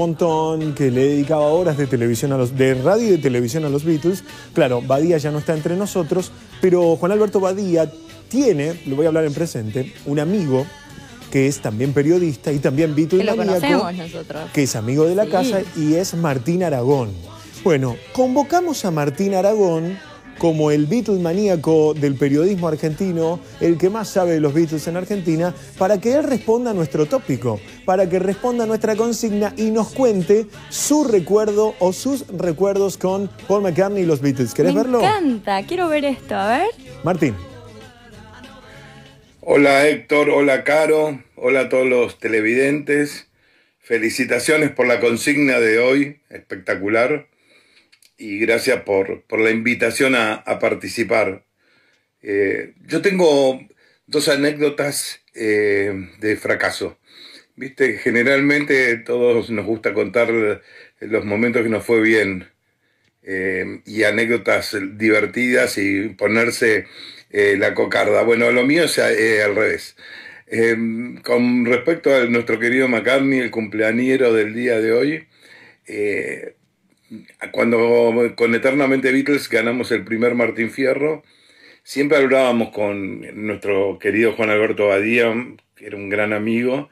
montón, que le dedicaba horas de televisión a los, de radio y de televisión a los Beatles. Claro, Badía ya no está entre nosotros, pero Juan Alberto Badía tiene, lo voy a hablar en presente, un amigo que es también periodista y también Beatle Que lo conocemos nosotros. que es amigo de la Sí. casa y es Martín Aragón. Bueno, convocamos a Martín Aragón como el Beatle maníaco del periodismo argentino, el que más sabe de los Beatles en Argentina, para que él responda a nuestro tópico, para que responda a nuestra consigna y nos cuente su recuerdo o sus recuerdos con Paul McCartney y los Beatles. ¿Querés Me verlo? encanta, quiero ver esto, a ver. Martín. Hola Héctor, hola Caro, hola a todos los televidentes. Felicitaciones por la consigna de hoy, espectacular. Y gracias por, por la invitación a, participar. Eh, yo tengo dos anécdotas eh, de fracaso. Viste, generalmente todos nos gusta contar los momentos que nos fue bien eh, y anécdotas divertidas y ponerse la cocarda. Bueno, lo mío es al revés. Eh, con respecto a nuestro querido McCartney, el cumpleañero del día de hoy, cuando con Eternamente Beatles ganamos el primer Martín Fierro, siempre hablábamos con nuestro querido Juan Alberto Badía, que era un gran amigo,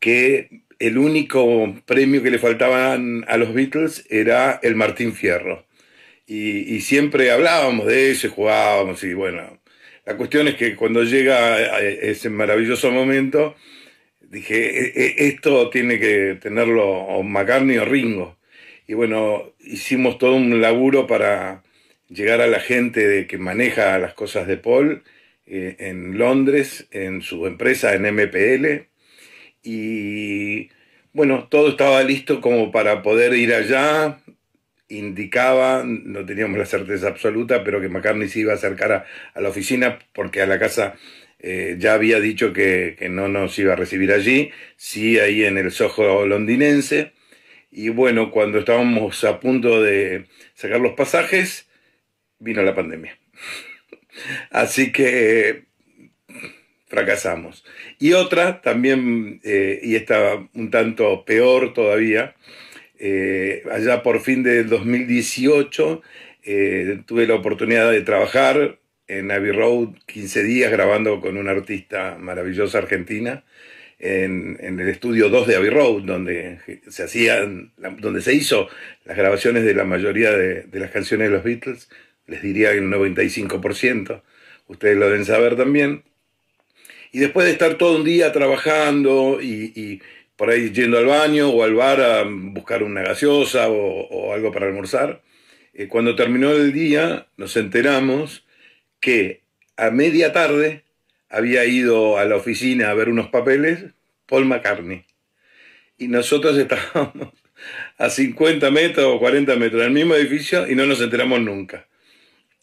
que el único premio que le faltaban a los Beatles era el Martín Fierro. Y, siempre hablábamos de eso jugábamos y bueno, la cuestión es que cuando llega a ese maravilloso momento, dije, "E- e- esto tiene que tenerlo o McCartney o Ringo. Y bueno, hicimos todo un laburo para llegar a la gente de, que maneja las cosas de Paul eh, en Londres, en su empresa, en MPL. Y bueno, todo estaba listo como para poder ir allá. Indicaba, no teníamos la certeza absoluta, pero que McCartney se iba a acercar a, a la oficina porque a la casa eh, ya había dicho que, que no nos iba a recibir allí, sí ahí en el Soho londinense. Y bueno, cuando estábamos a punto de sacar los pasajes, vino la pandemia. Así que fracasamos. Y otra también, eh, y esta un tanto peor todavía, eh, allá por fin del 2018 eh, tuve la oportunidad de trabajar en Abbey Road 15 días grabando con una artista maravillosa argentina en, en el estudio 2 de Abbey Road, donde se hacían, donde se hizo las grabaciones de la mayoría de, de las canciones de los Beatles, les diría el 95%, ustedes lo deben saber también. Y después de estar todo un día trabajando y, y por ahí yendo al baño o al bar a buscar una gaseosa o, o algo para almorzar, eh, cuando terminó el día nos enteramos que a media tarde había ido a la oficina a ver unos papeles Paul McCartney. Y nosotros estábamos a 50 metros o 40 metros del mismo edificio y no nos enteramos nunca.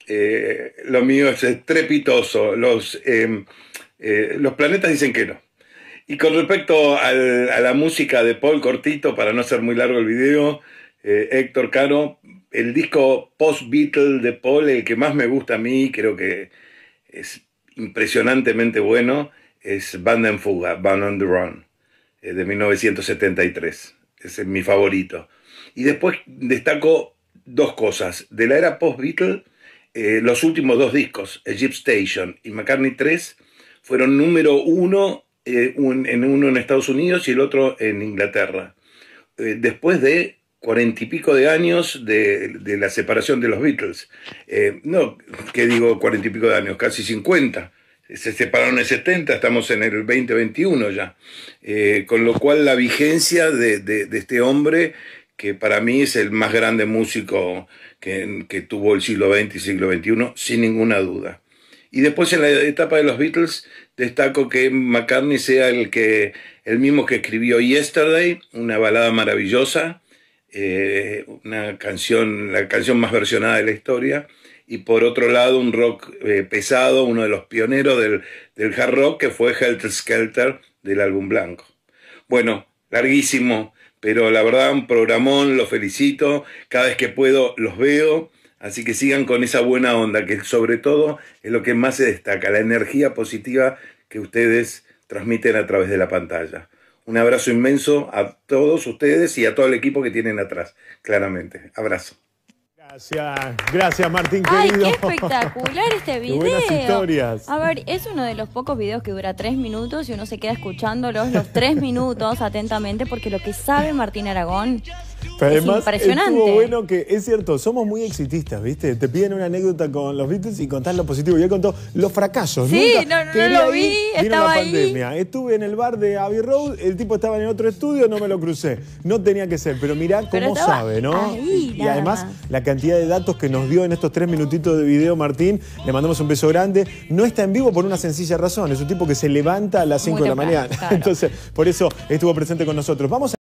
Eh, lo mío es estrepitoso. Los, eh, eh, los planetas dicen que no. Y con respecto a la música de Paul cortito, para no hacer muy largo el video, eh, Héctor Caro, el disco post-Beatle de Paul, el que más me gusta a mí, creo que es impresionantemente bueno, es Banda en Fuga, Band on the Run, eh, de 1973. Ese es mi favorito. Y después destaco dos cosas. De la era post-Beatle, eh, los últimos dos discos, Egypt Station y McCartney 3, fueron número uno, eh, en uno en Estados Unidos y el otro en Inglaterra. Eh, después de cuarenta y pico de años de, de, la separación de los Beatles. Eh, no, que digo cuarenta y pico de años, casi 50. Se separaron en el 70, estamos en el 2021 ya. Eh, con lo cual la vigencia de, de, de, este hombre, que para mí es el más grande músico que, que tuvo el siglo XX y siglo XXI, sin ninguna duda. Y después en la etapa de los Beatles destaco que McCartney sea el, que, el mismo que escribió Yesterday, una balada maravillosa, eh, una canción, la canción más versionada de la historia, y por otro lado un rock eh, pesado, uno de los pioneros del, del, hard rock, que fue Helter Skelter del álbum blanco. Bueno, larguísimo, pero la verdad un programón, lo felicito, cada vez que puedo los veo, así que sigan con esa buena onda, que sobre todo es lo que más se destaca, la energía positiva que ustedes transmiten a través de la pantalla. Un abrazo inmenso a todos ustedes y a todo el equipo que tienen atrás, claramente. Abrazo. Gracias, gracias Martín ¡Ay, querido. qué espectacular este Qué video! buenas historias. A ver, es uno de los pocos videos que dura tres minutos y uno se queda escuchándolos los tres minutos atentamente porque lo que sabe Martín Aragón Pero es además, impresionante. estuvo bueno que, es cierto, somos muy exitistas, ¿viste? Te piden una anécdota con los Beatles y contás lo positivo. Y él contó los fracasos. Sí, Nunca- no, no quería lo vi, vino estaba la ahí. pandemia. Estuve en el bar de Abbey Road, el tipo estaba en otro estudio, no me lo crucé. No tenía que ser, pero mirá cómo Pero sabe, ¿no? ahí, y nada además, más. la cantidad de datos que nos dio en estos tres minutitos de video, Martín, le mandamos un beso grande. No está en vivo por una sencilla razón. Es un tipo que se levanta a las 5 Muy de la mañana. claro. Entonces, por eso estuvo presente con nosotros. Vamos a